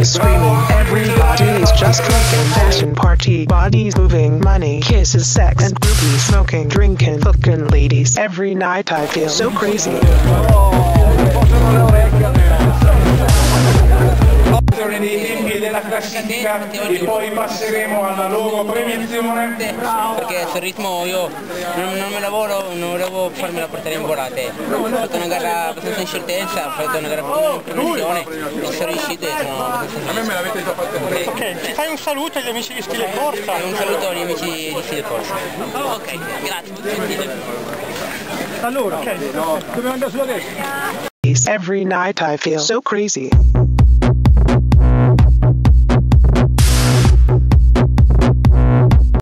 pushing, screaming. Everybody is just drinking. Fashion party, bodies moving, money, kisses, sex, and groupies, smoking, drinking, fucking ladies. Every night I feel so crazy. Classifica e poi passeremo alla loro premiazione. Perché sul ritmo io non, non me lavoro, non volevo farmela portare in volate. Ho fatto una gara abbastanza in sceltenza ho fatto una gara in premiazione e ci sono riuscito e sono abbastanza a me me l'avete già fatto ok. ci fai un saluto agli amici di Stile Corsa? Un saluto agli amici di Stile Corsa. Ok grazie. Allora ok. dobbiamo andare sulla destra. Every night I feel so crazy.